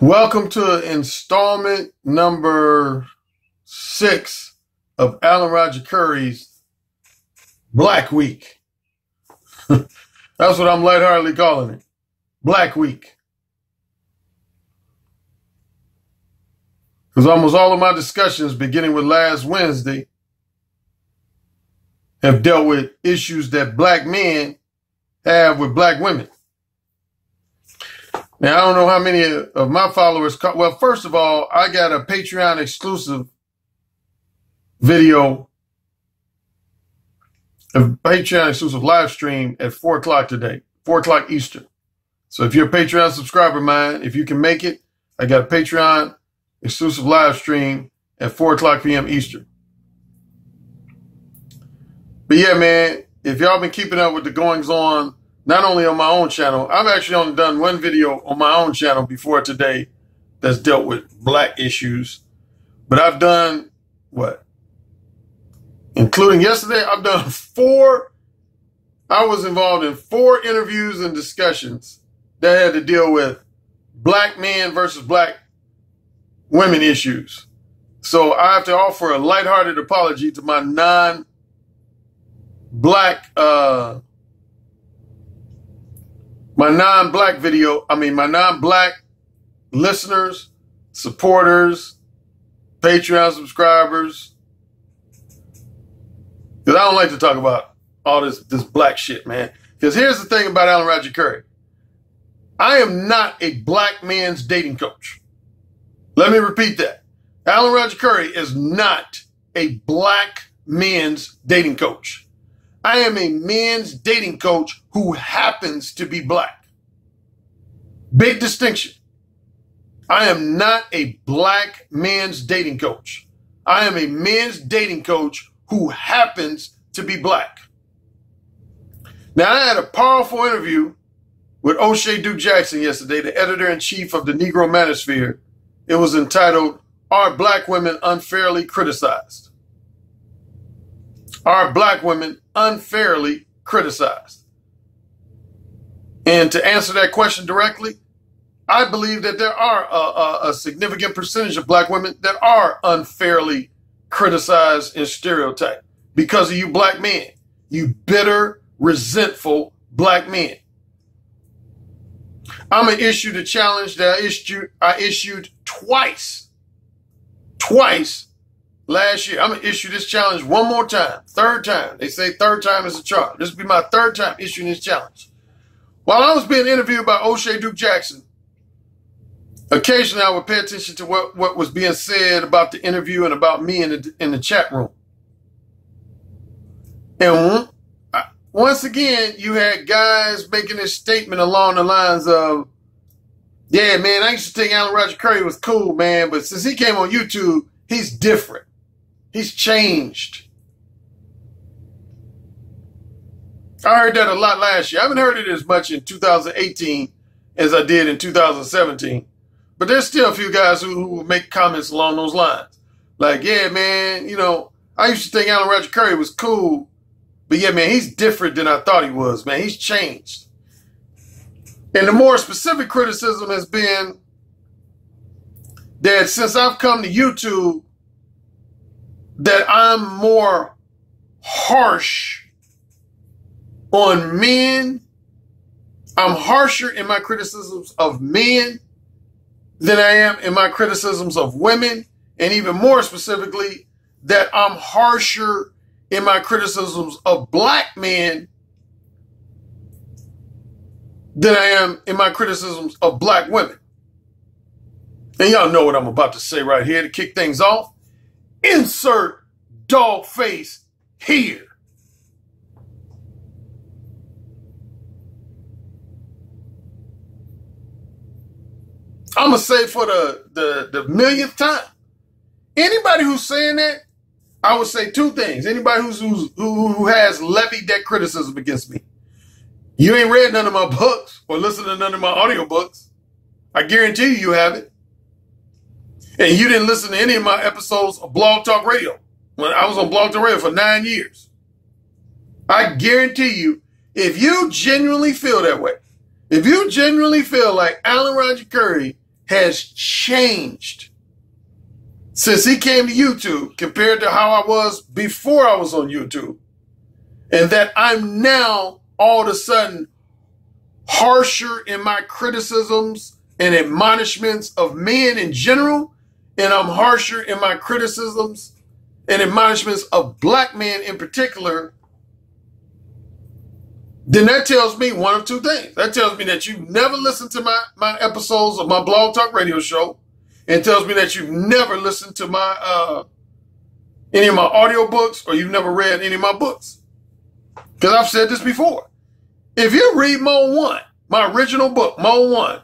Welcome to installment number six of Alan Roger Currie's Black Week. That's what I'm lightheartedly calling it. Black Week. Because almost all of my discussions, beginning with last Wednesday, have dealt with issues that black men have with black women. Now, I don't know how many of my followers. Caught, well, first of all, I got a Patreon exclusive video, a Patreon exclusive live stream at four o'clock today, four o'clock Eastern. So if you're a Patreon subscriber, mine, if you can make it, I got a Patreon exclusive live stream at four o'clock p.m. Eastern. But yeah, man, if y'all been keeping up with the goings on not only on my own channel, I've actually only done one video on my own channel before today that's dealt with black issues. But I've done what? Including yesterday, I've done four. I was involved in four interviews and discussions that had to deal with black men versus black women issues. So I have to offer a lighthearted apology to my non black uh my non-black video, I mean, my non-black listeners, supporters, Patreon subscribers. Because I don't like to talk about all this, this black shit, man. Because here's the thing about Alan Roger Currie. I am not a black man's dating coach. Let me repeat that. Alan Roger Currie is not a black man's dating coach. I am a men's dating coach who happens to be black. Big distinction. I am not a black man's dating coach. I am a men's dating coach who happens to be black. Now, I had a powerful interview with O'Shea Duke Jackson yesterday, the editor in chief of the Negro Manosphere. It was entitled, Are Black Women Unfairly Criticized? Are Black Women Unfairly Criticized? And to answer that question directly, I believe that there are a, a, a, significant percentage of black women that are unfairly criticized and stereotyped because of you black men, you bitter, resentful black men. I'm gonna issue the challenge that I issued, I issued twice, twice last year. I'm gonna issue this challenge one more time, third time. They say third time is a charm. This will be my third time issuing this challenge. While I was being interviewed by O'Shea Duke Jackson, occasionally I would pay attention to what, what was being said about the interview and about me in the, in the chat room. And once again, you had guys making this statement along the lines of, yeah, man, I used to think Alan Roger Currie was cool, man, but since he came on YouTube, he's different. He's changed. I heard that a lot last year. I haven't heard it as much in 2018 as I did in 2017. But there's still a few guys who, who make comments along those lines. Like, yeah, man, you know, I used to think Alan Roger Currie was cool. But yeah, man, he's different than I thought he was, man. He's changed. And the more specific criticism has been that since I've come to YouTube, that I'm more harsh on men. I'm harsher in my criticisms of men than I am in my criticisms of women. And even more specifically, that I'm harsher in my criticisms of black men than I am in my criticisms of black women. And y'all know what I'm about to say right here to kick things off. Insert dog face here. I'm gonna say for the, the the millionth time. Anybody who's saying that, I would say two things. Anybody who's, who's who, who has levied that criticism against me, you ain't read none of my books or listened to none of my audiobooks. I guarantee you, you haven't. And you didn't listen to any of my episodes of Blog Talk Radio when I was on Blog Talk Radio for nine years. I guarantee you, if you genuinely feel that way, if you genuinely feel like Alan Roger Currie has changed since he came to YouTube compared to how I was before I was on YouTube. And that I'm now all of a sudden harsher in my criticisms and admonishments of men in general. And I'm harsher in my criticisms and admonishments of black men in particular then that tells me one of two things. That tells me that you've never listened to my, my episodes of my blog talk radio show. And tells me that you've never listened to my uh, any of my audio books or you've never read any of my books. Because I've said this before. If you read Mode One, my original book, Mode One,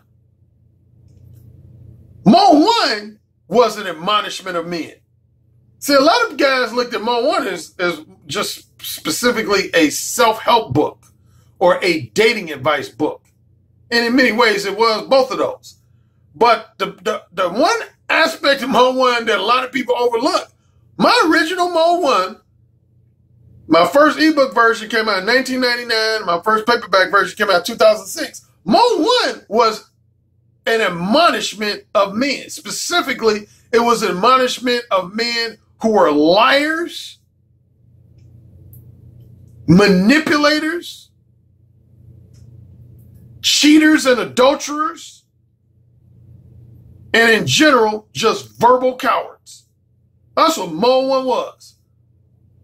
Mode One was an admonishment of men. See, a lot of guys looked at Mode One as, as just specifically a self-help book or a dating advice book. And in many ways, it was both of those. But the, the, the one aspect of Mode One that a lot of people overlook, my original Mode One, my first ebook version came out in 1999. My first paperback version came out in 2006. Mode One was an admonishment of men. Specifically, it was an admonishment of men who were liars, manipulators, cheaters and adulterers, and in general, just verbal cowards. That's what Mode One was.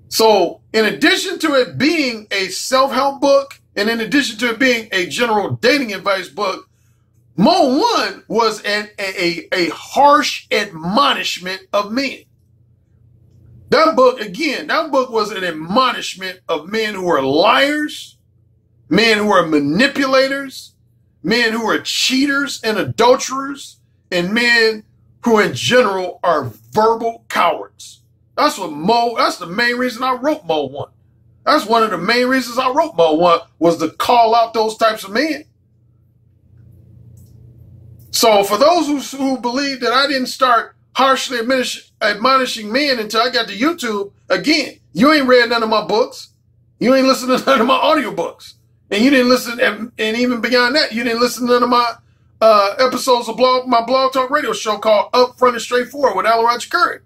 So, in addition to it being a self help book, and in addition to it being a general dating advice book, Mode One was an, a, a harsh admonishment of men. That book, again, that book was an admonishment of men who are liars, men who are manipulators, men who are cheaters and adulterers, and men who in general are verbal cowards. That's what Mo, that's the main reason I wrote Mode One. That's one of the main reasons I wrote Mode One was to call out those types of men. So for those who, who believe that I didn't start harshly admonishing men until I got to YouTube, again, you ain't read none of my books. You ain't listened to none of my audiobooks. And you didn't listen, and, and even beyond that, you didn't listen to none of my uh, episodes of blog, my blog talk radio show called Upfront and Straightforward with Alan Roger Currie.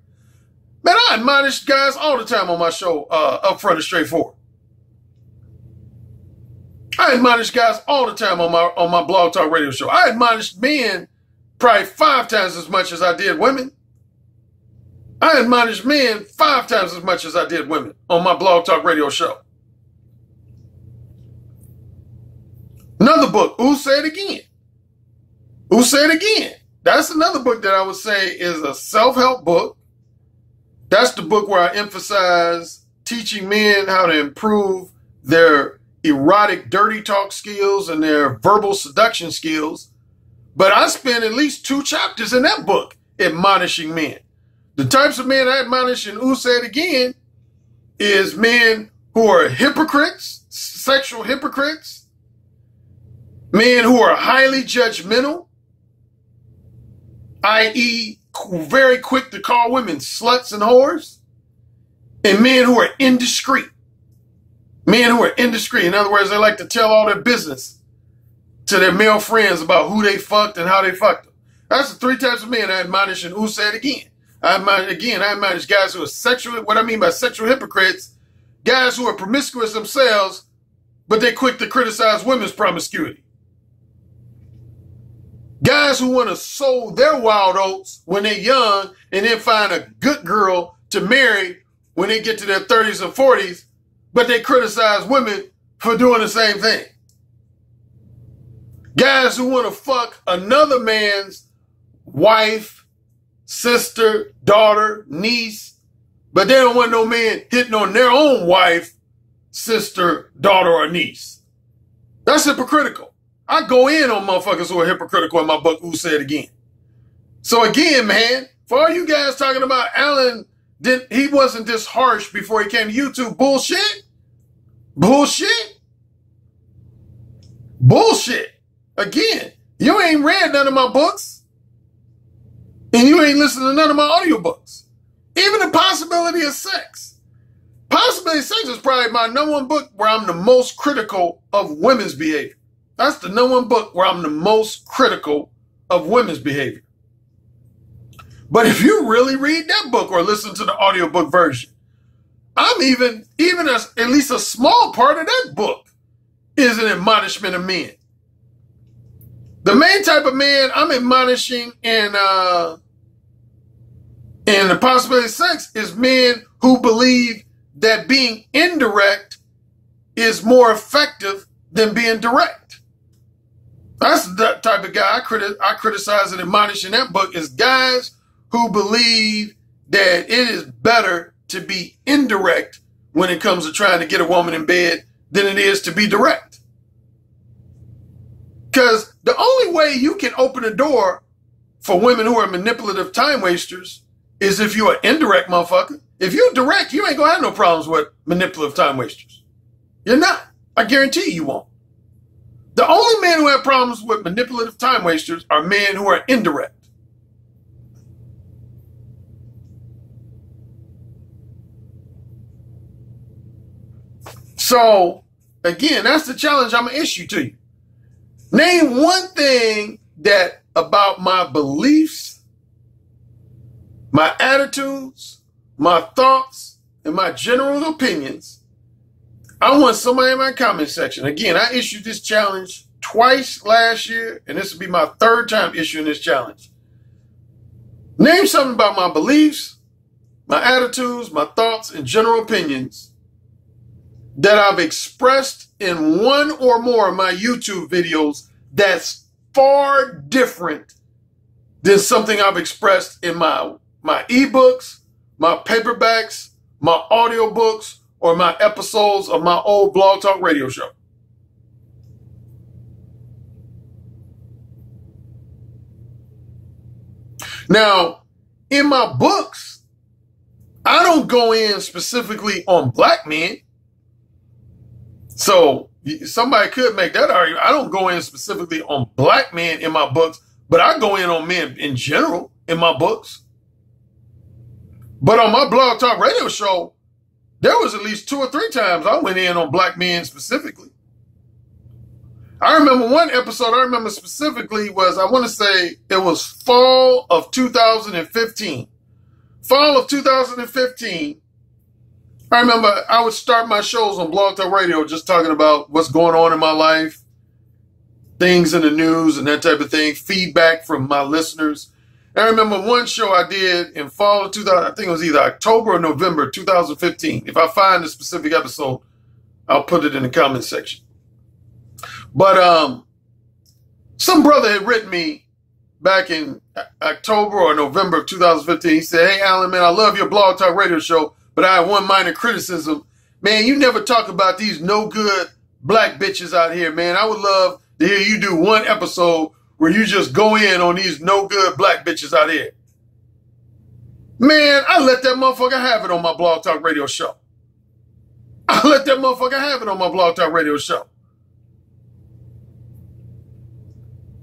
Man, I admonish guys all the time on my show, uh, Upfront and Straightforward. I admonish guys all the time on my on my blog talk radio show. I admonish men probably five times as much as I did women. I admonish men five times as much as I did women on my blog talk radio show. Another book, Who Said Again. Who Said Again. That's another book that I would say is a self-help book. That's the book where I emphasize teaching men how to improve their erotic dirty talk skills and their verbal seduction skills. But I spend at least two chapters in that book admonishing men. The types of men I admonish in Who Said Again is men who are hypocrites, sexual hypocrites, men who are highly judgmental, i.e., very quick to call women sluts and whores, and men who are indiscreet. Men who are indiscreet. In other words, they like to tell all their business to their male friends about who they fucked and how they fucked them. That's the three types of men I admonish and who said again. I admonish, again, I admonish guys who are sexual, what I mean by sexual hypocrites, guys who are promiscuous themselves, but they're quick to criticize women's promiscuity. Guys who want to sow their wild oats when they're young and then find a good girl to marry when they get to their 30s and 40s, but they criticize women for doing the same thing. Guys who want to fuck another man's wife, sister, daughter, niece, but they don't want no man hitting on their own wife, sister, daughter, or niece. That's hypocritical. I go in on motherfuckers who are hypocritical in my book, Who Said Again. So again, man, for all you guys talking about Alan, did he wasn't this harsh before he came to YouTube. Bullshit. Bullshit. Bullshit. Again, you ain't read none of my books. And you ain't listened to none of my audiobooks. Even the possibility of sex. Possibility of sex is probably my number one book where I'm the most critical of women's behavior. That's the number one book where I'm the most critical of women's behavior. But if you really read that book or listen to the audiobook version, I'm even, even as, at least a small part of that book is an admonishment of men. The main type of man I'm admonishing in, uh, in the possibility of sex is men who believe that being indirect is more effective than being direct. That's the type of guy I, criti- I criticize and admonish in that book is guys who believe that it is better to be indirect when it comes to trying to get a woman in bed than it is to be direct. Because the only way you can open a door for women who are manipulative time wasters is if you're indirect motherfucker. If you're direct, you ain't gonna have no problems with manipulative time wasters. You're not. I guarantee you won't. The only men who have problems with manipulative time wasters are men who are indirect. So, again, that's the challenge I'm gonna issue to you. Name one thing that about my beliefs, my attitudes, my thoughts, and my general opinions I want somebody in my comment section. Again, I issued this challenge twice last year, and this will be my third time issuing this challenge. Name something about my beliefs, my attitudes, my thoughts, and general opinions that I've expressed in one or more of my YouTube videos that's far different than something I've expressed in my my ebooks, my paperbacks, my audiobooks, or my episodes of my old blog talk radio show. Now, in my books, I don't go in specifically on black men. So somebody could make that argument. I don't go in specifically on black men in my books, but I go in on men in general in my books. But on my blog talk radio show, there was at least two or three times I went in on black men specifically. I remember one episode I remember specifically was I want to say it was fall of 2015. Fall of 2015. I remember I would start my shows on Blog Talk Radio just talking about what's going on in my life, things in the news and that type of thing, feedback from my listeners. I remember one show I did in fall of 2000, I think it was either October or November 2015. If I find a specific episode, I'll put it in the comment section. But um, some brother had written me back in October or November of 2015. He said, Hey, Alan, man, I love your blog talk radio show, but I have one minor criticism. Man, you never talk about these no good black bitches out here, man. I would love to hear you do one episode where you just go in on these no good black bitches out here. Man, I let that motherfucker have it on my blog talk radio show. I let that motherfucker have it on my blog talk radio show.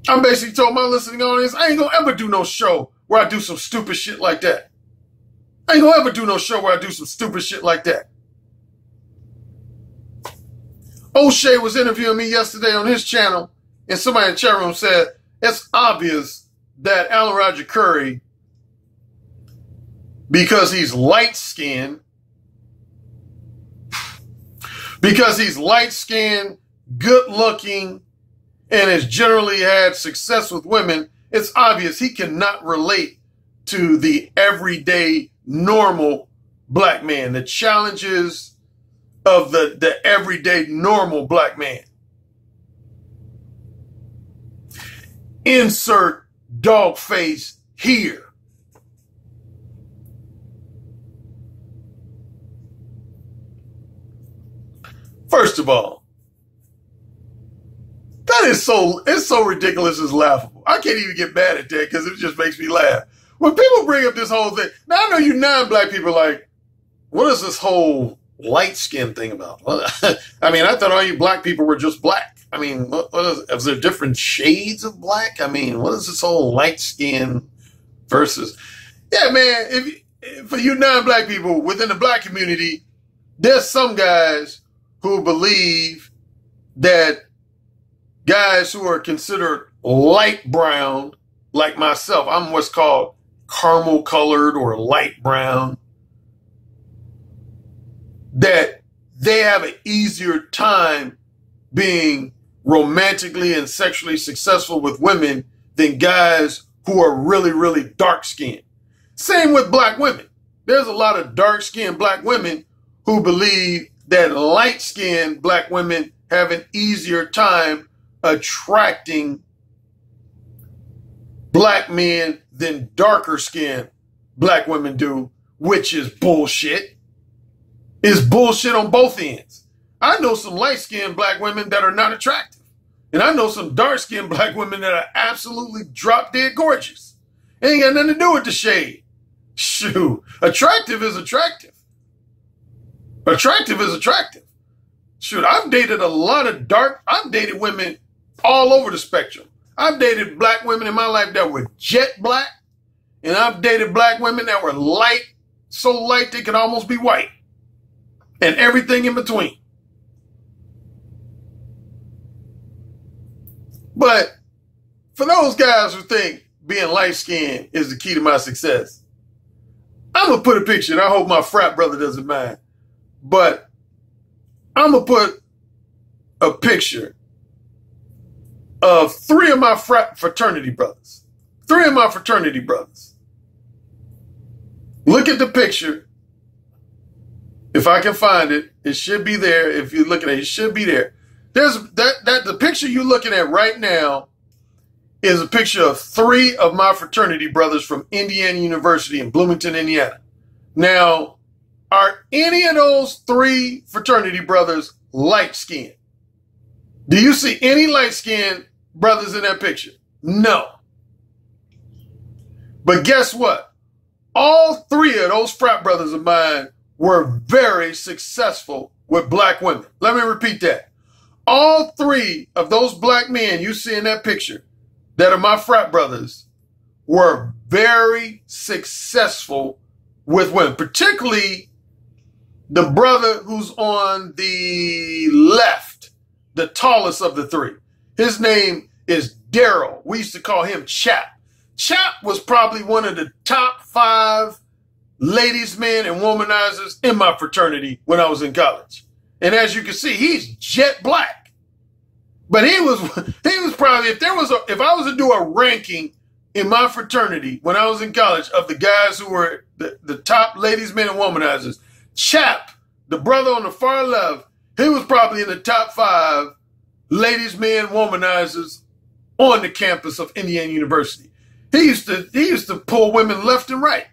I basically told my listening audience, I ain't gonna ever do no show where I do some stupid shit like that. I ain't gonna ever do no show where I do some stupid shit like that. O'Shea was interviewing me yesterday on his channel, and somebody in the chat room said, it's obvious that Alan Roger Currie, because he's light skinned, because he's light skinned, good looking, and has generally had success with women, it's obvious he cannot relate to the everyday normal black man, the challenges of the, the everyday normal black man. Insert dog face here. First of all, that is so it's so ridiculous it's laughable. I can't even get mad at that because it just makes me laugh. When people bring up this whole thing, now I know you non-black people like, what is this whole light skin thing about? I mean, I thought all you black people were just black. I mean, what, what is, is there different shades of black? I mean, what is this whole light skin versus? Yeah, man. If, if for you non-black people within the black community, there's some guys who believe that guys who are considered light brown, like myself, I'm what's called caramel colored or light brown, that they have an easier time being romantically and sexually successful with women than guys who are really, really dark skinned. Same with black women. There's a lot of dark skinned black women who believe that light skinned black women have an easier time attracting black men than darker skinned black women do, which is bullshit. Is bullshit on both ends. I know some light skinned black women that are not attractive. And I know some dark skinned black women that are absolutely drop dead gorgeous. Ain't got nothing to do with the shade. Shoot. Attractive is attractive. Attractive is attractive. Shoot, I've dated a lot of dark, I've dated women all over the spectrum. I've dated black women in my life that were jet black, and I've dated black women that were light, so light they could almost be white, and everything in between. But for those guys who think being light skinned is the key to my success, I'm gonna put a picture, and I hope my frat brother doesn't mind. But I'm gonna put a picture of three of my frat fraternity brothers. Three of my fraternity brothers. Look at the picture. If I can find it, it should be there. If you're looking at it, it should be there. There's that that the picture you're looking at right now is a picture of three of my fraternity brothers from Indiana University in Bloomington, Indiana. Now, are any of those three fraternity brothers light skinned? Do you see any light skinned brothers in that picture? No. But guess what? All three of those frat brothers of mine were very successful with black women. Let me repeat that. All three of those black men you see in that picture that are my frat brothers were very successful with women, particularly the brother who's on the left, the tallest of the three. His name is Daryl. We used to call him Chap. Chap was probably one of the top five ladies, men, and womanizers in my fraternity when I was in college. And as you can see, he's jet black. But he was he was probably if there was a if I was to do a ranking in my fraternity when I was in college of the guys who were the, the top ladies, men, and womanizers, Chap, the brother on the far left, he was probably in the top five ladies, men, womanizers on the campus of Indiana University. He used to he used to pull women left and right.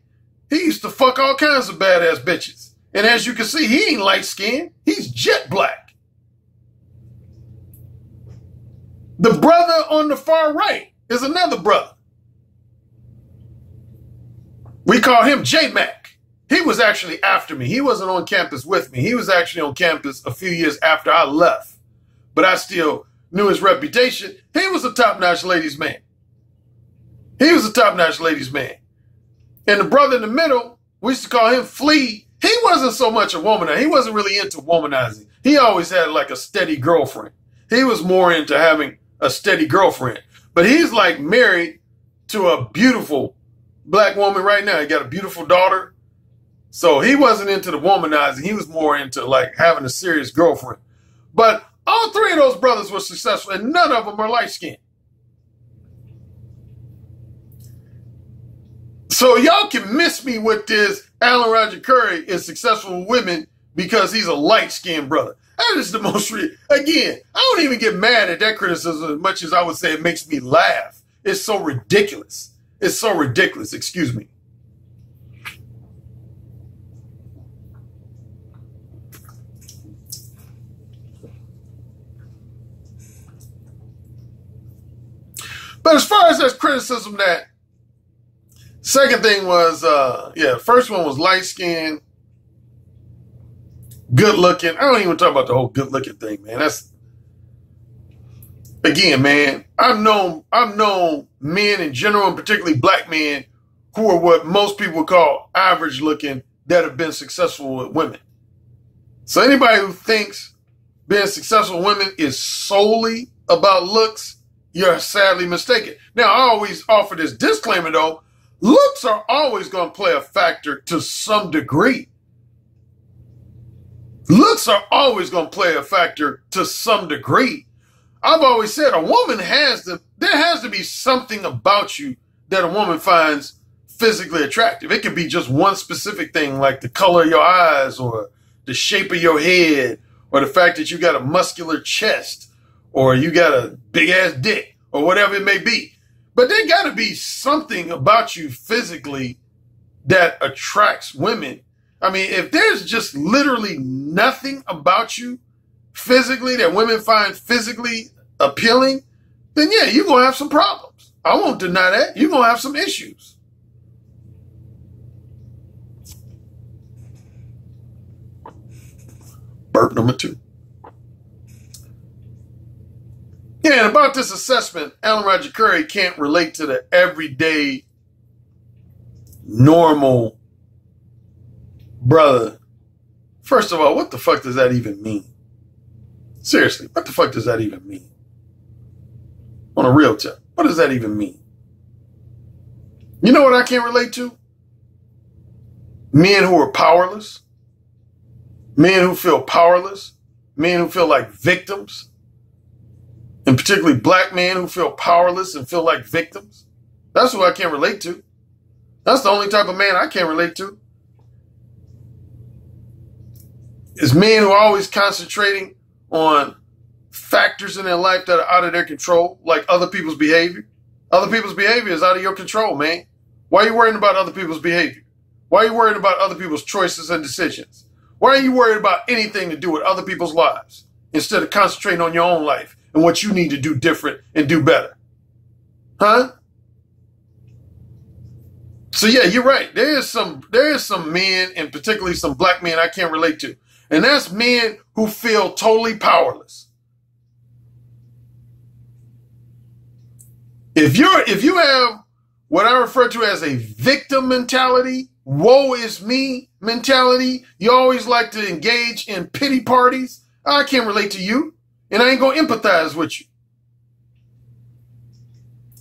He used to fuck all kinds of badass bitches. And as you can see, he ain't light skinned. He's jet black. The brother on the far right is another brother. We call him J Mac. He was actually after me. He wasn't on campus with me. He was actually on campus a few years after I left. But I still knew his reputation. He was a top notch ladies' man. He was a top notch ladies' man. And the brother in the middle, we used to call him Flea. He wasn't so much a womanizer. He wasn't really into womanizing. He always had like a steady girlfriend. He was more into having a steady girlfriend. But he's like married to a beautiful black woman right now. He got a beautiful daughter. So he wasn't into the womanizing. He was more into like having a serious girlfriend. But all three of those brothers were successful, and none of them are light skinned. So y'all can miss me with this. Alan Roger Currie is successful with women because he's a light skinned brother. That is the most again. I don't even get mad at that criticism as much as I would say it makes me laugh. It's so ridiculous. It's so ridiculous. Excuse me. But as far as this criticism, that second thing was, uh, yeah, first one was light skin, good looking. I don't even talk about the whole good looking thing, man. That's again, man. I've known I've known men in general, and particularly black men, who are what most people call average looking that have been successful with women. So anybody who thinks being successful with women is solely about looks you're sadly mistaken. Now, I always offer this disclaimer though. looks are always going to play a factor to some degree. Looks are always going to play a factor to some degree. I've always said a woman has to, there has to be something about you that a woman finds physically attractive. It could be just one specific thing like the color of your eyes or the shape of your head or the fact that you got a muscular chest or you got a big ass dick or whatever it may be. But there got to be something about you physically that attracts women. I mean, if there's just literally nothing about you physically that women find physically appealing, then yeah, you're going to have some problems. I won't deny that. You're going to have some issues. Burp number two. Yeah, and about this assessment, Alan Roger Currie can't relate to the everyday, normal brother. First of all, what the fuck does that even mean? Seriously, what the fuck does that even mean? On a real tip, what does that even mean? You know what I can't relate to? Men who are powerless, men who feel powerless, men who feel like victims and particularly black men who feel powerless and feel like victims. That's who I can't relate to. That's the only type of man I can't relate to. Is men who are always concentrating on factors in their life that are out of their control, like other people's behavior. Other people's behavior is out of your control, man. Why are you worrying about other people's behavior? Why are you worried about other people's choices and decisions? Why are you worried about anything to do with other people's lives instead of concentrating on your own life and what you need to do different and do better. Huh? So yeah, you're right. There is some there is some men and particularly some black men I can't relate to. And that's men who feel totally powerless. If you're if you have what I refer to as a victim mentality, woe is me mentality, you always like to engage in pity parties, I can't relate to you. And I ain't going to empathize with you.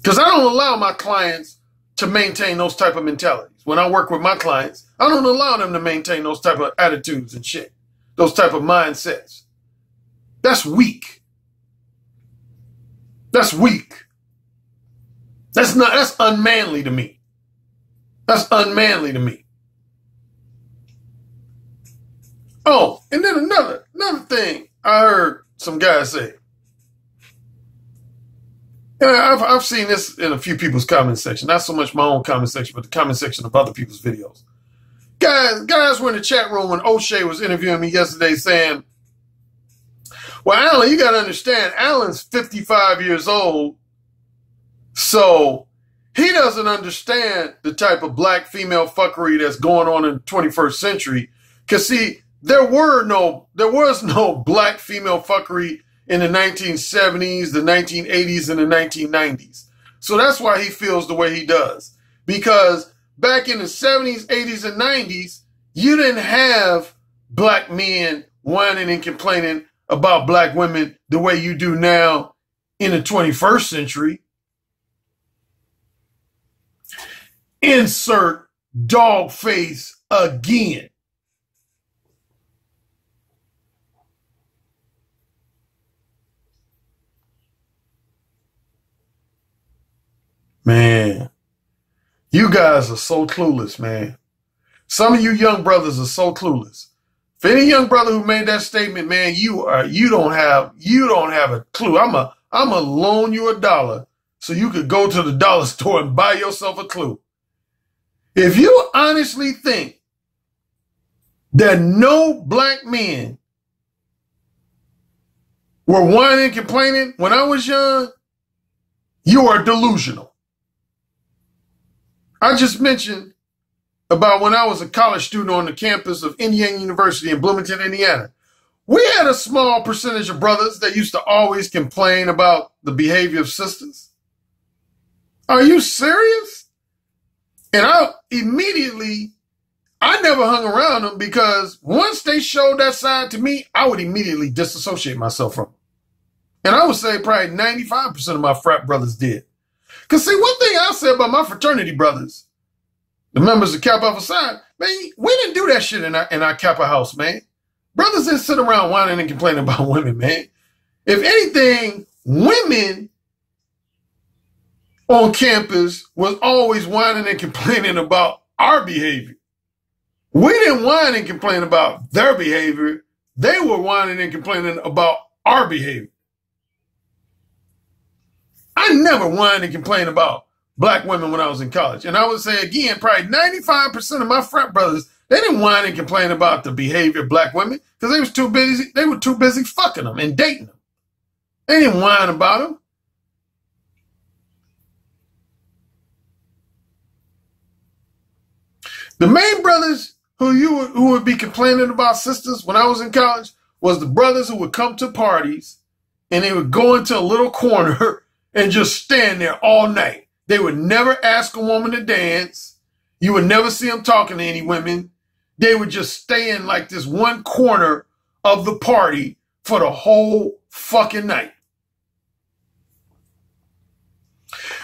Because I don't allow my clients to maintain those type of mentalities. When I work with my clients, I don't allow them to maintain those type of attitudes and shit. Those type of mindsets. That's weak. That's weak. That's not, that's unmanly to me. That's unmanly to me. Oh, and then another, another thing I heard some guys say. And I've, I've seen this in a few people's comment section, not so much my own comment section, but the comment section of other people's videos. Guys, guys were in the chat room when O'Shea was interviewing me yesterday saying, well, Alan, you got to understand, Alan's 55 years old, so he doesn't understand the type of black female fuckery that's going on in the 21st century. Because, see, there were no there was no black female fuckery in the 1970s, the 1980s, and the 1990s. So that's why he feels the way he does. Because back in the 70s, 80s, and 90s, you didn't have black men whining and complaining about black women the way you do now in the 21st century. Insert dog face again. Man, you guys are so clueless, man. Some of you young brothers are so clueless. For any young brother who made that statement, man, you are you don't have you don't have a clue. I'm a I'm a loan you a dollar so you could go to the dollar store and buy yourself a clue. If you honestly think that no black men were whining complaining when I was young, you are delusional. I just mentioned about when I was a college student on the campus of Indiana University in Bloomington, Indiana. We had a small percentage of brothers that used to always complain about the behavior of sisters. Are you serious? And I immediately, I never hung around them because once they showed that side to me, I would immediately disassociate myself from them. And I would say probably 95% of my frat brothers did. Because, see, one thing I'll say about my fraternity brothers, the members of Kappa Alpha Psi, man, we didn't do that shit in our, in our Kappa house, man. Brothers didn't sit around whining and complaining about women, man. If anything, women on campus was always whining and complaining about our behavior. We didn't whine and complain about their behavior. They were whining and complaining about our behavior. I never whined and complained about black women when I was in college. And I would say again, probably 95% of my frat brothers, they didn't whine and complain about the behavior of black women because they was too busy, they were too busy fucking them and dating them. They didn't whine about them. The main brothers who you who would be complaining about sisters when I was in college was the brothers who would come to parties and they would go into a little corner and just stand there all night. They would never ask a woman to dance. You would never see them talking to any women. They would just stay in like this one corner of the party for the whole fucking night.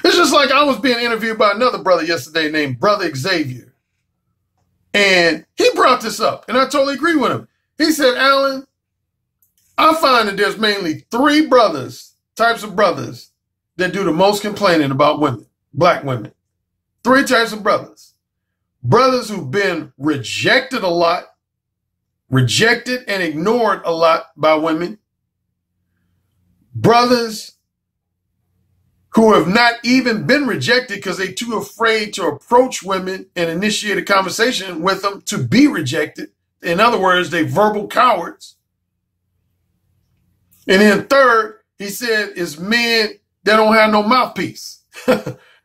It's just like I was being interviewed by another brother yesterday named Brother Xavier. And he brought this up, and I totally agree with him. He said, Alan, I find that there's mainly three brothers, types of brothers, that do the most complaining about women, black women. Three types of brothers. Brothers who've been rejected a lot, rejected and ignored a lot by women. Brothers who have not even been rejected because they're too afraid to approach women and initiate a conversation with them to be rejected. In other words, they verbal cowards. And then third, he said, is men that don't have no mouthpiece. they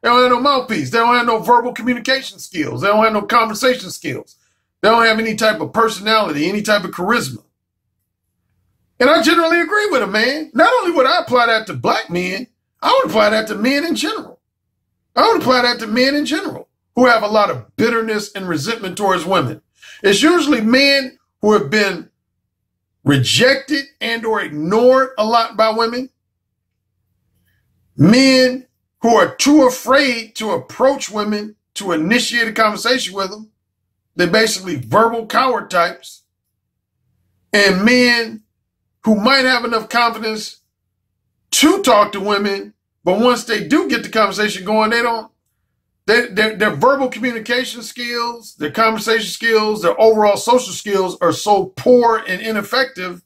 don't have no mouthpiece. They don't have no verbal communication skills. They don't have no conversation skills. They don't have any type of personality, any type of charisma. And I generally agree with him, man. Not only would I apply that to black men, I would apply that to men in general. I would apply that to men in general who have a lot of bitterness and resentment towards women. It's usually men who have been rejected and or ignored a lot by women. Men who are too afraid to approach women to initiate a conversation with them. They're basically verbal coward types. And men who might have enough confidence to talk to women, but once they do get the conversation going, they don't. They, their, their verbal communication skills, their conversation skills, their overall social skills are so poor and ineffective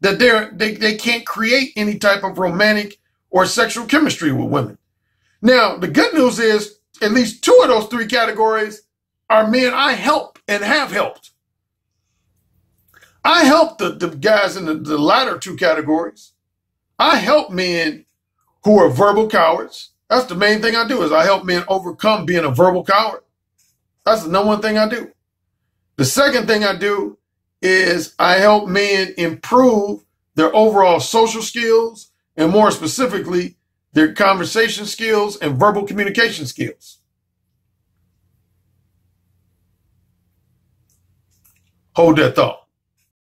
that they're, they they can't create any type of romantic or sexual chemistry with women. Now, the good news is at least two of those three categories are men I help and have helped. I help the, the guys in the, the latter two categories. I help men who are verbal cowards. That's the main thing I do is I help men overcome being a verbal coward. That's the number one thing I do. The second thing I do is I help men improve their overall social skills and more specifically, their conversation skills and verbal communication skills. Hold that thought.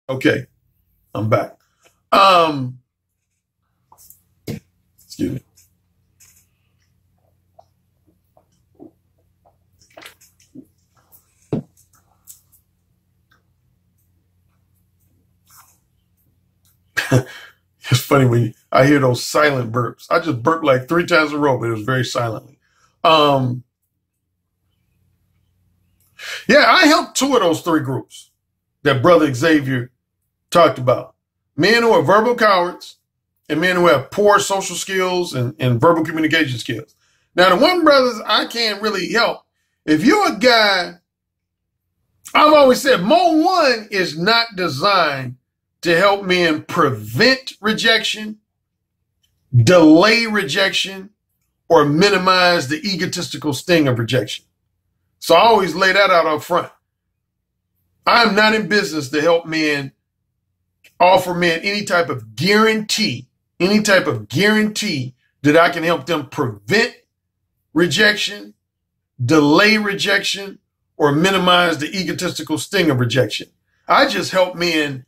Okay, I'm back. Um, Excuse me. it's funny when I hear those silent burps. I just burped like three times in a row, but it was very silently. Um, yeah, I helped two of those three groups that Brother Xavier talked about. Men who are verbal cowards and men who have poor social skills and, and verbal communication skills. Now, the one brothers I can't really help. If you're a guy, I've always said Mode One is not designed to help men prevent rejection, delay rejection, or minimize the egotistical sting of rejection. So I always lay that out up front. I'm not in business to help men offer men any type of guarantee any type of guarantee that I can help them prevent rejection, delay rejection, or minimize the egotistical sting of rejection. I just help men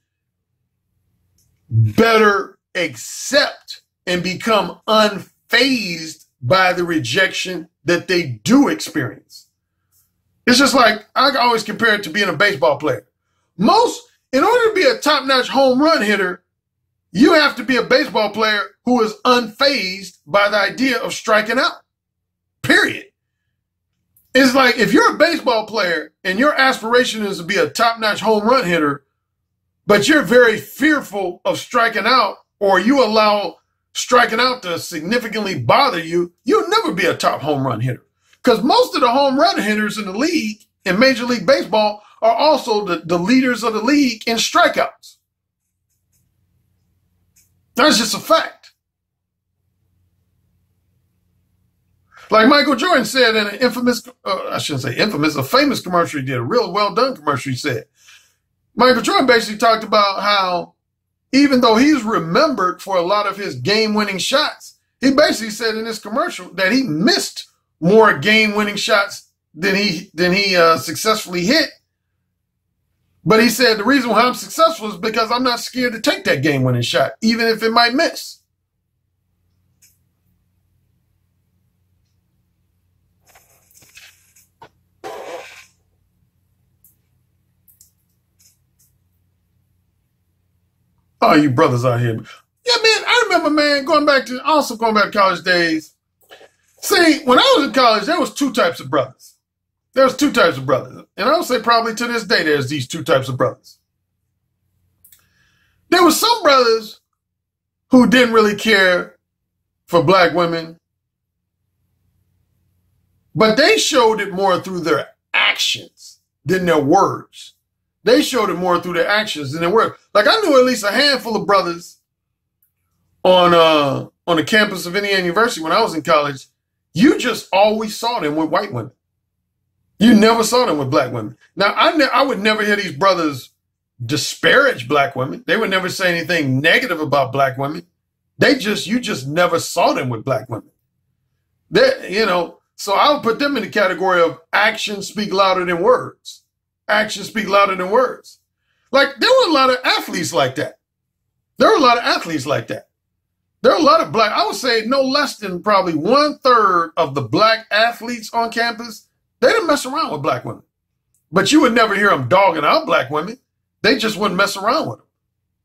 better accept and become unfazed by the rejection that they do experience. It's just like I always compare it to being a baseball player. Most, in order to be a top notch home run hitter, you have to be a baseball player who is unfazed by the idea of striking out. Period. It's like if you're a baseball player and your aspiration is to be a top notch home run hitter, but you're very fearful of striking out or you allow striking out to significantly bother you, you'll never be a top home run hitter. Because most of the home run hitters in the league, in Major League Baseball, are also the, the leaders of the league in strikeouts. That's just a fact. Like Michael Jordan said in an infamous, uh, I shouldn't say infamous, a famous commercial he did, a real well done commercial he said. Michael Jordan basically talked about how even though he's remembered for a lot of his game winning shots, he basically said in this commercial that he missed more game winning shots than he, than he uh, successfully hit. But he said the reason why I'm successful is because I'm not scared to take that game winning shot, even if it might miss. Oh, you brothers out here. Yeah, man, I remember, man, going back to, also going back to college days. See, when I was in college, there was two types of brothers. There was two types of brothers. And I would say probably to this day, there's these two types of brothers. There were some brothers who didn't really care for black women, but they showed it more through their actions than their words. They showed it more through their actions than their words. Like I knew at least a handful of brothers on uh on the campus of Indiana University when I was in college. You just always saw them with white women. You never saw them with black women. Now I ne- I would never hear these brothers disparage black women. They would never say anything negative about black women. They just you just never saw them with black women. That you know, so I would put them in the category of actions speak louder than words actions speak louder than words. Like there were a lot of athletes like that. There were a lot of athletes like that. There are a lot of black, I would say no less than probably one third of the black athletes on campus, they didn't mess around with black women. But you would never hear them dogging out black women. They just wouldn't mess around with them.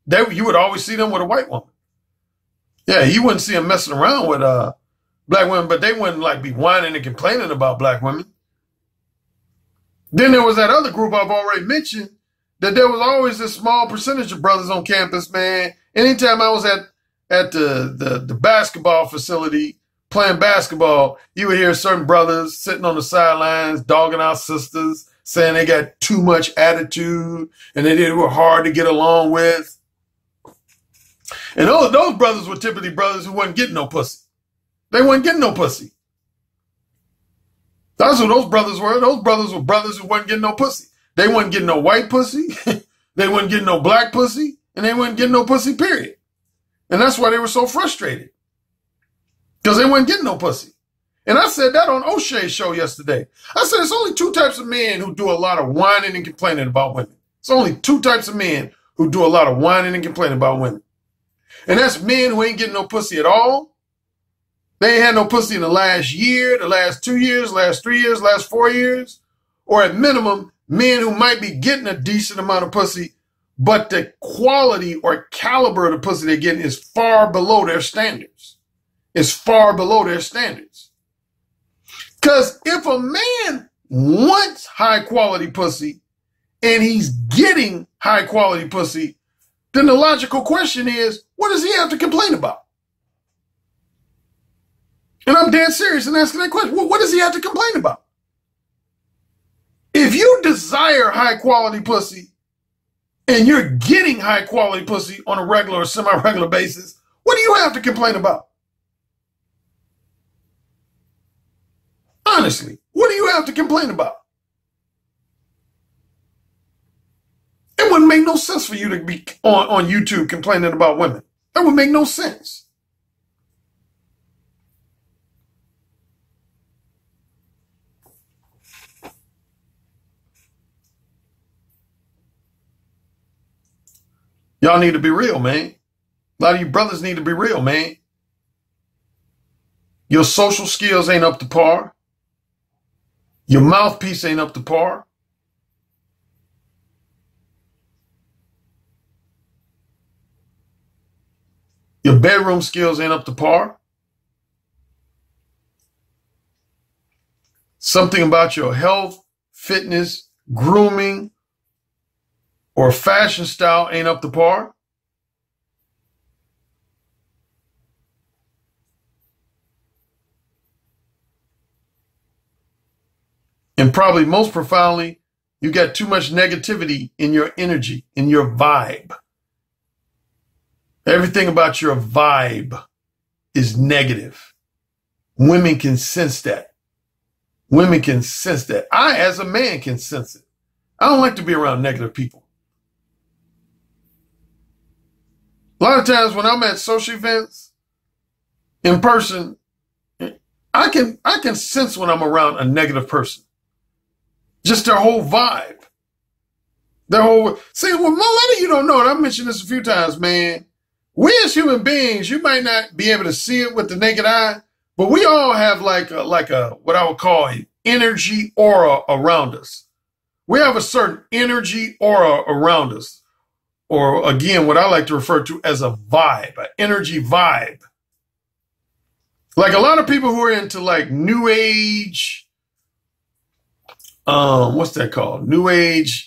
They, you would always see them with a white woman. Yeah, you wouldn't see them messing around with uh, black women, but they wouldn't like be whining and complaining about black women. Then there was that other group I've already mentioned that there was always a small percentage of brothers on campus, man. Anytime I was at at the, the, the basketball facility playing basketball, you would hear certain brothers sitting on the sidelines dogging out sisters, saying they got too much attitude and they were hard to get along with. And those, those brothers were typically brothers who wasn't getting no pussy. They weren't getting no pussy. That's what those brothers were. Those brothers were brothers who wasn't getting no pussy. They wasn't getting no white pussy. they wasn't getting no black pussy. And they wasn't getting no pussy, period. And that's why they were so frustrated. Because they wasn't getting no pussy. And I said that on O'Shea's show yesterday. I said it's only two types of men who do a lot of whining and complaining about women. It's only two types of men who do a lot of whining and complaining about women. And that's men who ain't getting no pussy at all they ain't had no pussy in the last year, the last two years, last three years, last four years. Or at minimum, men who might be getting a decent amount of pussy, but the quality or caliber of the pussy they're getting is far below their standards. It's far below their standards. Because if a man wants high quality pussy and he's getting high quality pussy, then the logical question is, what does he have to complain about? And I'm dead serious in asking that question. What does he have to complain about? If you desire high quality pussy and you're getting high quality pussy on a regular or semi regular basis, what do you have to complain about? Honestly, what do you have to complain about? It wouldn't make no sense for you to be on, on YouTube complaining about women. That would make no sense. Y'all need to be real, man. A lot of you brothers need to be real, man. Your social skills ain't up to par. Your mouthpiece ain't up to par. Your bedroom skills ain't up to par. Something about your health, fitness, grooming, or fashion style ain't up to par. And probably most profoundly, you got too much negativity in your energy, in your vibe. Everything about your vibe is negative. Women can sense that. Women can sense that. I, as a man, can sense it. I don't like to be around negative people. A lot of times when I'm at social events in person, I can I can sense when I'm around a negative person. Just their whole vibe. Their whole see, well, a lot of you don't know, and I've mentioned this a few times, man. We as human beings, you might not be able to see it with the naked eye, but we all have like a, like a what I would call an energy aura around us. We have a certain energy aura around us, or again, what I like to refer to as a vibe, an energy vibe. Like a lot of people who are into like new age, um, what's that called? New age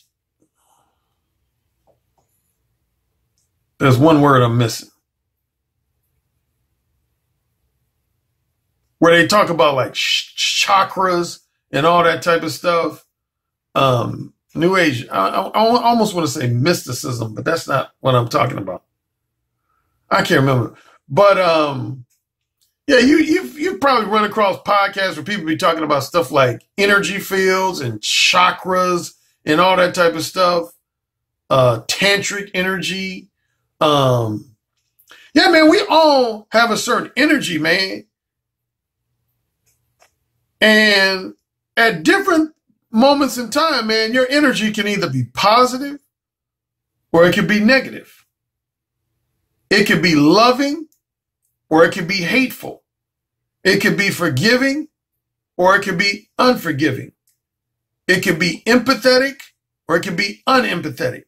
There's one word I'm missing. Where they talk about like ch- chakras and all that type of stuff. Um, New Age, I, I, I almost want to say mysticism, but that's not what I'm talking about. I can't remember. But um, yeah, you you've you've probably run across podcasts where people be talking about stuff like energy fields and chakras and all that type of stuff. Uh, tantric energy, um, yeah, man, we all have a certain energy, man. And at different moments in time, man, your energy can either be positive or it can be negative. It can be loving or it can be hateful. It can be forgiving or it can be unforgiving. It can be empathetic or it can be unempathetic.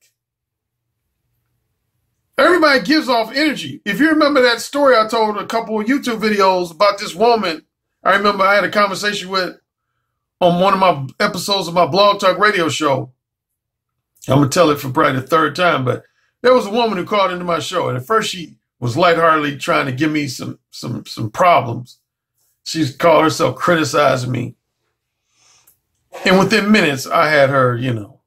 Everybody gives off energy. If you remember that story I told a couple of YouTube videos about this woman, I remember I had a conversation with on one of my episodes of my blog talk radio show. I'm gonna tell it for probably the third time, but there was a woman who called into my show, and at first she was lightheartedly trying to give me some some some problems. She called herself criticizing me. And within minutes, I had her, you know,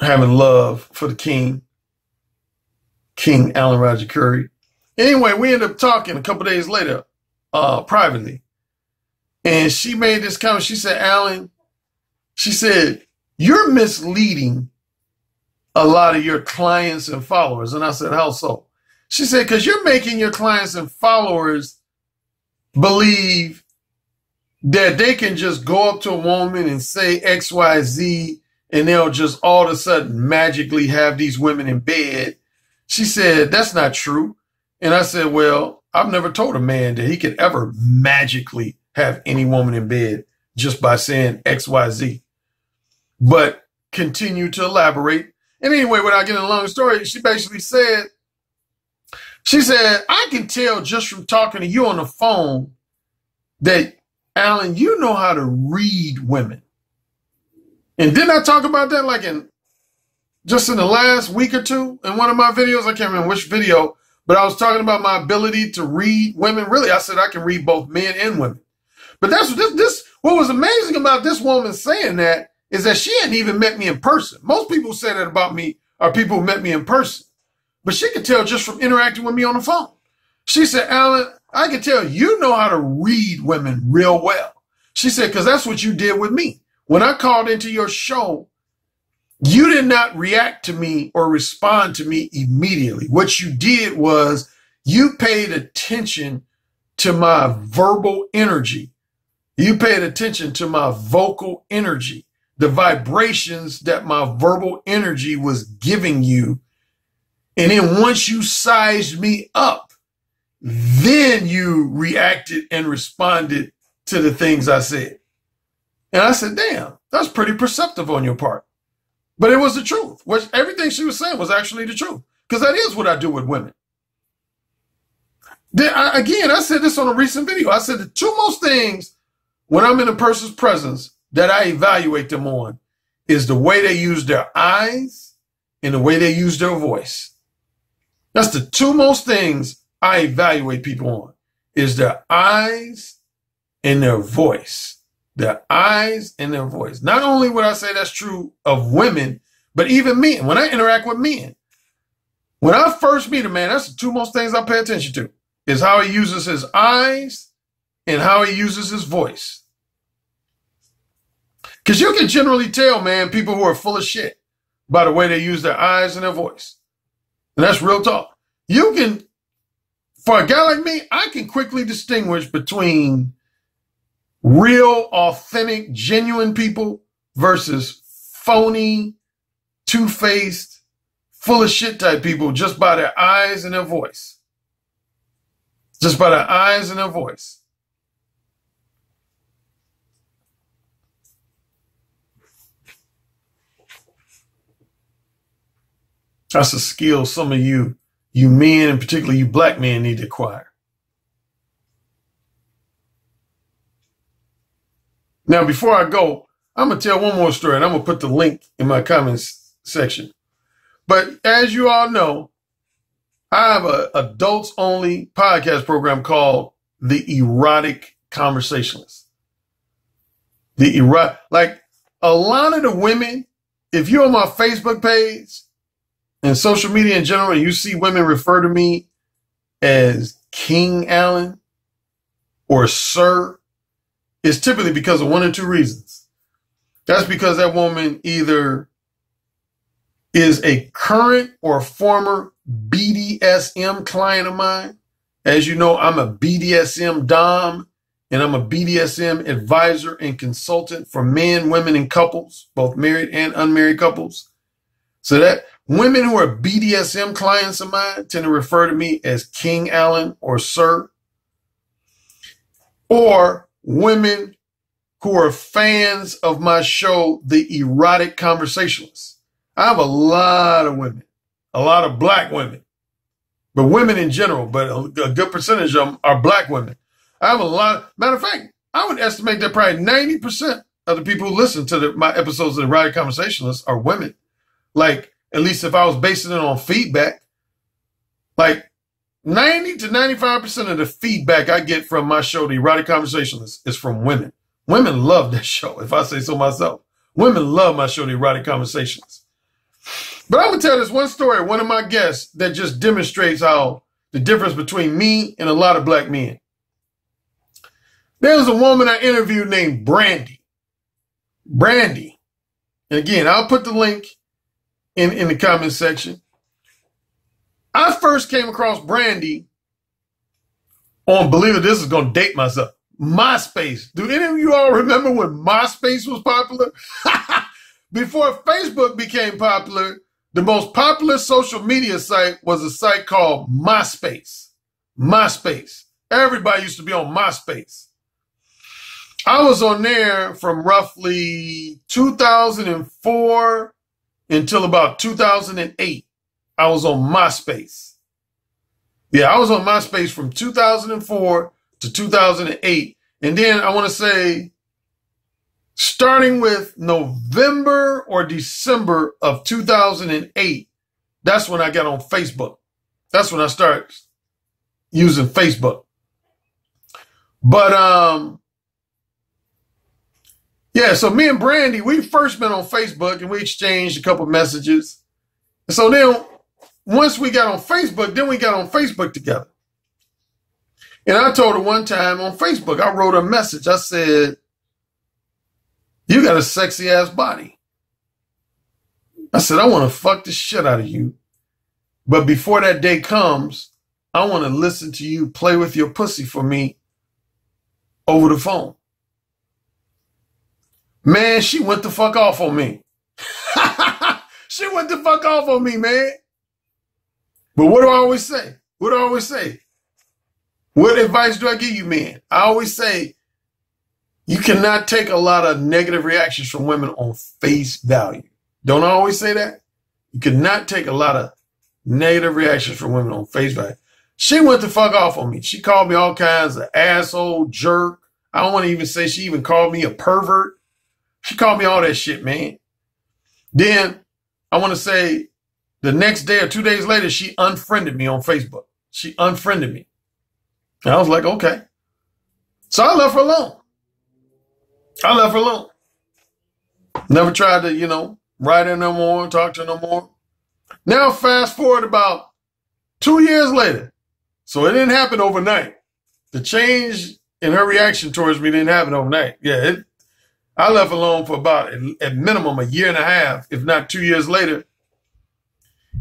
having love for the king, King Alan Roger Currie. Anyway, we ended up talking a couple days later, uh, privately. And she made this comment. She said, Alan, she said, you're misleading a lot of your clients and followers. And I said, how so? She said, because you're making your clients and followers believe that they can just go up to a woman and say XYZ and they'll just all of a sudden magically have these women in bed. She said, that's not true. And I said, well, I've never told a man that he could ever magically have any woman in bed just by saying XYZ. But continue to elaborate. And anyway, without getting a long story, she basically said, she said, I can tell just from talking to you on the phone that, Alan, you know how to read women. And didn't I talk about that like in just in the last week or two in one of my videos? I can't remember which video, but I was talking about my ability to read women. Really, I said I can read both men and women. But that's this this what was amazing about this woman saying that is that she hadn't even met me in person. Most people say that about me are people who met me in person. But she could tell just from interacting with me on the phone. She said, Alan, I can tell you know how to read women real well. She said, because that's what you did with me. When I called into your show, you did not react to me or respond to me immediately. What you did was you paid attention to my verbal energy. You paid attention to my vocal energy, the vibrations that my verbal energy was giving you. And then once you sized me up, then you reacted and responded to the things I said. And I said, damn, that's pretty perceptive on your part. But it was the truth. Which everything she was saying was actually the truth. Because that is what I do with women. Then I, again, I said this on a recent video. I said the two most things when I'm in a person's presence that I evaluate them on is the way they use their eyes and the way they use their voice. That's the two most things I evaluate people on is their eyes and their voice. Their eyes and their voice. Not only would I say that's true of women, but even men. When I interact with men, when I first meet a man, that's the two most things I pay attention to is how he uses his eyes and how he uses his voice. Because you can generally tell, man, people who are full of shit by the way they use their eyes and their voice. And that's real talk. You can, for a guy like me, I can quickly distinguish between real, authentic, genuine people versus phony, two faced, full of shit type people just by their eyes and their voice. Just by their eyes and their voice. That's a skill some of you, you men, and particularly you black men, need to acquire. Now, before I go, I'm going to tell one more story and I'm going to put the link in my comments section. But as you all know, I have an adults only podcast program called The Erotic Conversationalist. The erotic, like a lot of the women, if you're on my Facebook page and social media in general, you see women refer to me as King Alan or Sir, it's typically because of one or two reasons. That's because that woman either is a current or former BDSM client of mine. As you know, I'm a BDSM Dom and I'm a BDSM advisor and consultant for men, women, and couples, both married and unmarried couples. So that women who are BDSM clients of mine tend to refer to me as King Alan or Sir. Or women who are fans of my show, The Erotic Conversationalist. I have a lot of women, a lot of black women, but women in general, but a, good percentage of them are black women. I have a lot. Matter of fact, I would estimate that probably 90% of the people who listen to the, my episodes of The Erotic Conversationalist are women. Like, at least if I was basing it on feedback, like 90 to 95% of the feedback I get from my show, The Erotic Conversationalist, is from women. Women love that show, if I say so myself. Women love my show, The Erotic Conversations. But I'm going to tell this one story, one of my guests, that just demonstrates how the difference between me and a lot of black men. There was a woman I interviewed named Brandy. Brandy. And again, I'll put the link in, in the comment section. I first came across Brandy on, believe it, this is going to date myself. MySpace. Do any of you all remember when MySpace was popular? Before Facebook became popular, the most popular social media site was a site called MySpace. MySpace. Everybody used to be on MySpace. I was on there from roughly 2004 until about 2008. I was on MySpace. Yeah, I was on MySpace from 2004 to 2008. And then I want to say, starting with November or December of 2008, that's when I got on Facebook. That's when I started using Facebook. But, um, yeah, so me and Brandy, we first met on Facebook and we exchanged a couple messages. So then once we got on Facebook, then we got on Facebook together. And I told her one time on Facebook, I wrote a message. I said, You got a sexy ass body. I said, I want to fuck the shit out of you. But before that day comes, I want to listen to you play with your pussy for me over the phone. Man, she went the fuck off on me. she went the fuck off on me, man. But what do I always say? What do I always say? What advice do I give you, man? I always say, You cannot take a lot of negative reactions from women on face value. Don't I always say that? You cannot take a lot of negative reactions from women on face value. She went the fuck off on me. She called me all kinds of asshole, jerk. I don't want to even say she even called me a pervert. She called me all that shit, man. Then I want to say the next day or two days later, she unfriended me on Facebook. She unfriended me. And I was like, okay. So I left her alone. I left her alone. Never tried to, you know, write her no more, talk to her no more. Now, fast forward about two years later. So it didn't happen overnight. The change in her reaction towards me didn't happen overnight. Yeah, it, I left alone for about at minimum a year and a half, if not two years later.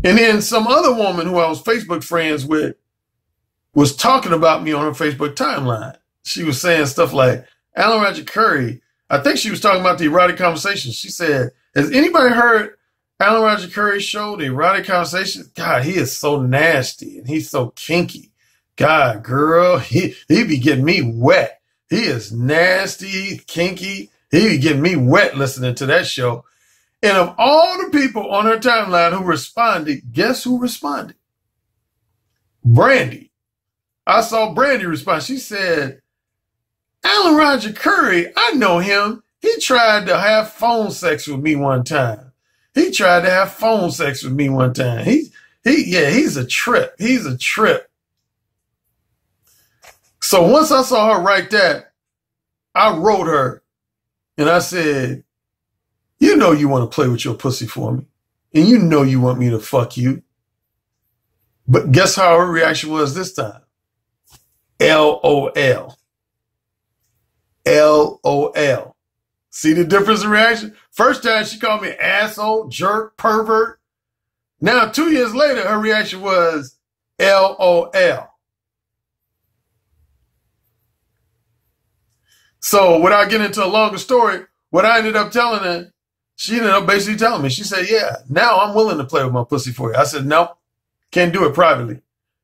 And then some other woman who I was Facebook friends with was talking about me on her Facebook timeline. She was saying stuff like, Alan Roger Currie, I think she was talking about the erotic conversation. She said, Has anybody heard Alan Roger Currie's show, The Erotic Conversation? God, he is so nasty and he's so kinky. God, girl, he, he be getting me wet. He is nasty, kinky. He getting me wet listening to that show. And of all the people on her timeline who responded, guess who responded? Brandy. I saw Brandy respond. She said, Alan Roger Currie, I know him. He tried to have phone sex with me one time. He tried to have phone sex with me one time. He, he, yeah, he's a trip. He's a trip. So once I saw her write that, I wrote her and I said, You know, you want to play with your pussy for me. And you know, you want me to fuck you. But guess how her reaction was this time? LOL. LOL. See the difference in reaction? First time she called me asshole, jerk, pervert. Now, two years later, her reaction was LOL. So, without getting into a longer story, what I ended up telling her, she ended up basically telling me, she said, Yeah, now I'm willing to play with my pussy for you. I said, No, can't do it privately.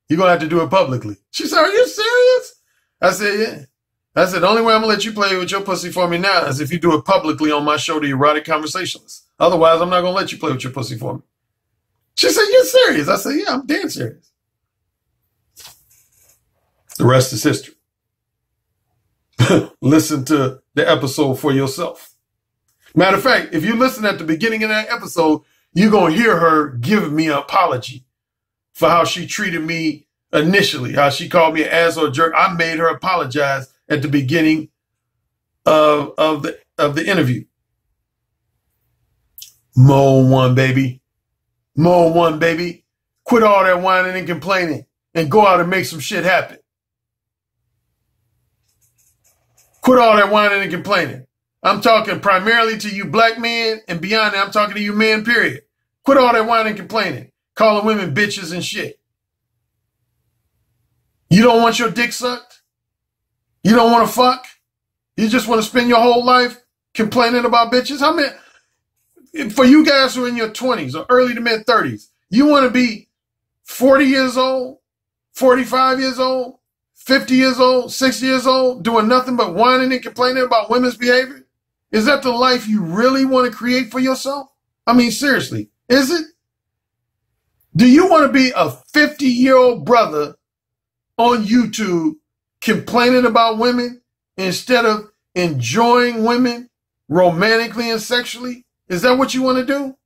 You're going to have to do it publicly. She said, Are you serious? I said, Yeah. I said, the only way I'm gonna let you play with your pussy for me now is if you do it publicly on my show, The Erotic Conversations. Otherwise, I'm not gonna let you play with your pussy for me. She said, You're serious? I said, Yeah, I'm dead serious. The rest is history. listen to the episode for yourself. Matter of fact, if you listen at the beginning of that episode, you're gonna hear her give me an apology for how she treated me initially, how she called me an asshole jerk. I made her apologize at the beginning of, of the of the interview. Mode One, baby. Mode One, baby. Quit all that whining and complaining and go out and make some shit happen. Quit all that whining and complaining. I'm talking primarily to you black men and beyond that, I'm talking to you men, period. Quit all that whining and complaining, calling women bitches and shit. You don't want your dick sucked? You don't want to fuck? You just want to spend your whole life complaining about bitches? How many? For you guys who are in your 20s or early to mid 30s, you want to be 40 years old, 45 years old, 50 years old, 60 years old, doing nothing but whining and complaining about women's behavior? Is that the life you really want to create for yourself? I mean, seriously, is it? Do you want to be a 50 year old brother on YouTube complaining about women instead of enjoying women romantically and sexually? Is that what you want to do?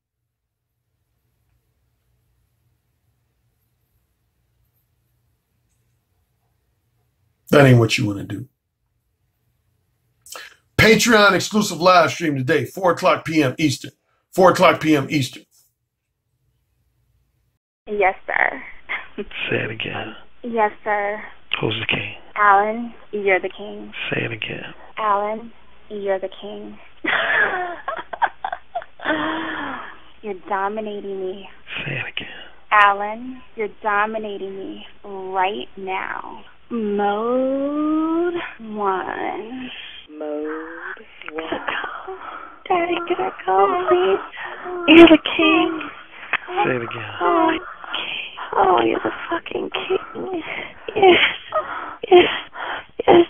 That ain't what you want to do. Patreon exclusive live stream today, 4 o'clock p.m. Eastern. 4 o'clock p.m. Eastern. Yes, sir. Say it again. Yes, sir. Who's the king? Alan, you're the king. Say it again. Alan, you're the king. you're dominating me. Say it again. Alan, you're dominating me right now. Mode one. Mode one. Can I go? Daddy, can I go, please? You're the king. Say it again. Oh, king. oh you're the fucking king. Yes. Yes. Yes.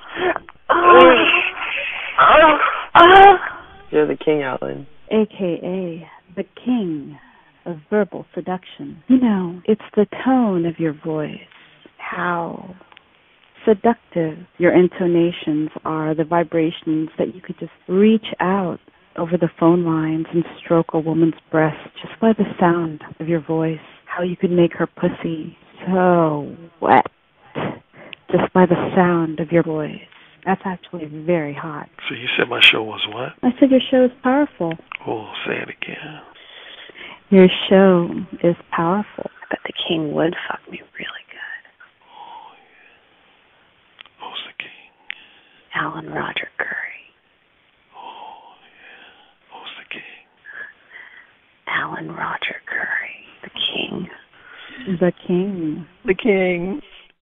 Oh. Oh. You're the king, Alan. AKA the king of verbal seduction. You know, it's the tone of your voice, how seductive your intonations are, the vibrations that you could just reach out over the phone lines and stroke a woman's breast just by the sound of your voice, how you could make her pussy so wet just by the sound of your voice. That's actually very hot. So you said my show was what? I said your show is powerful. Oh, say it again. Your show is powerful. I bet the king would fuck me really good. Who's the king? Alan Roger Currie. Oh, yeah. Who's the king? Alan Roger Currie. The king. The king. The king.